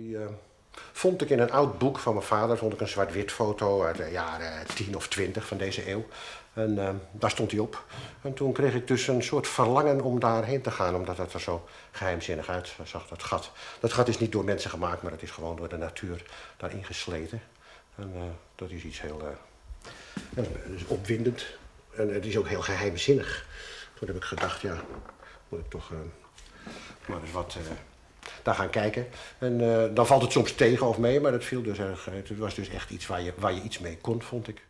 Die eh, vond ik in een oud boek van mijn vader. Vond ik een zwart-wit foto uit de jaren 10 of 20 van deze eeuw. En eh, daar stond hij op. En toen kreeg ik dus een soort verlangen om daarheen te gaan, omdat het er zo geheimzinnig uitzag, dat gat. Dat gat is niet door mensen gemaakt, maar het is gewoon door de natuur daarin gesleten. En uh, dat is iets heel uh, is opwindend. En het is ook heel geheimzinnig. Toen heb ik gedacht, ja, moet ik toch maar eens wat daar gaan kijken. En dan valt het soms tegen of mee, maar dat viel dus erg. Het was dus echt iets waar je, waar je iets mee kon, vond ik.